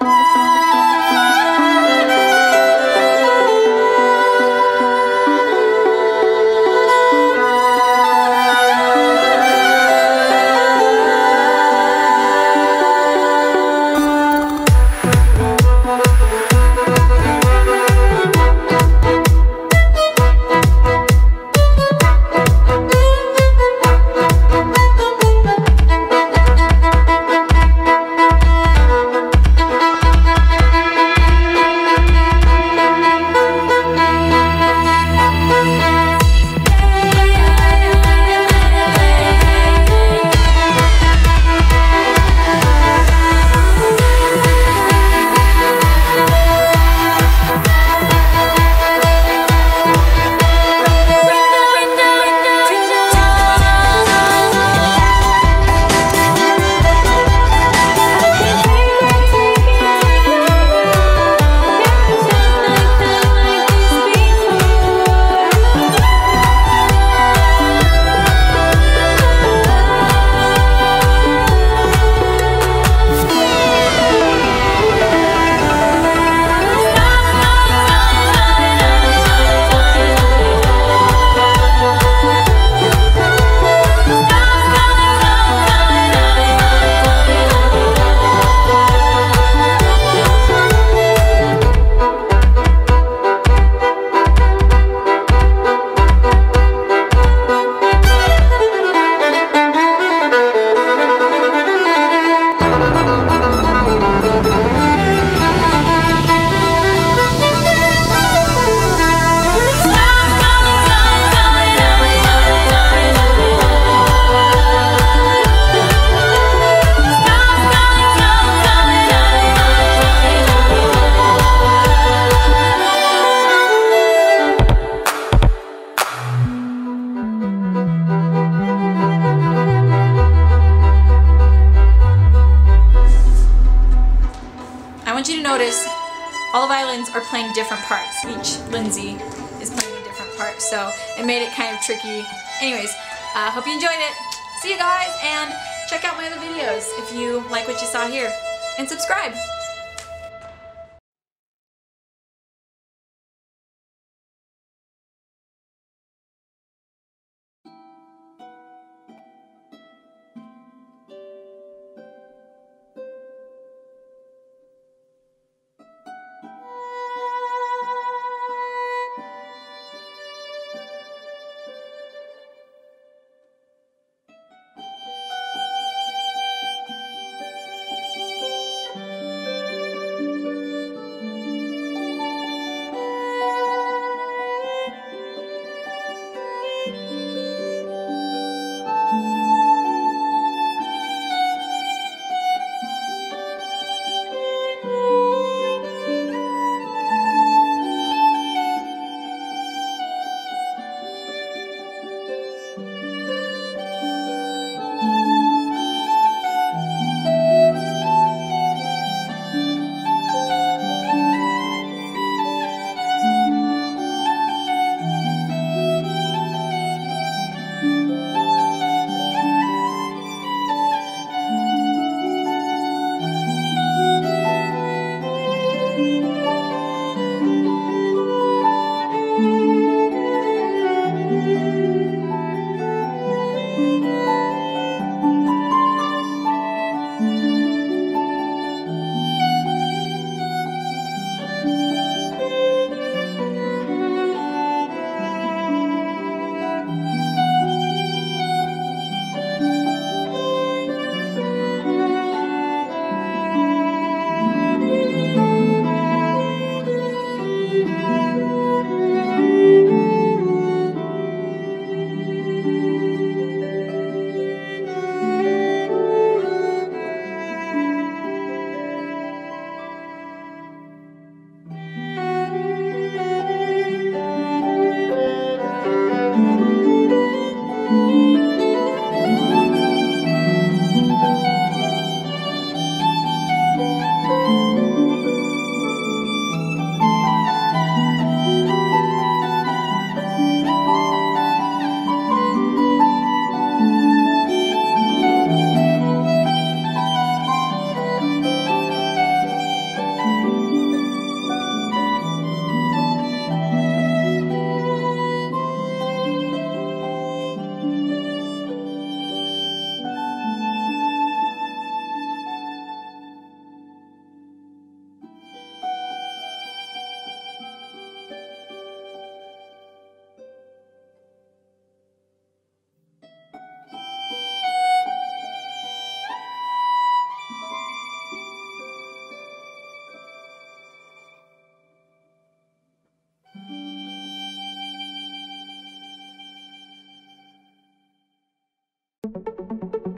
you notice all the violins are playing different parts. Each Lindsay is playing a different part, so it made it kind of tricky. Anyways, uh, hope you enjoyed it. See you guys, and check out my other videos if you like what you saw here. And subscribe. うん。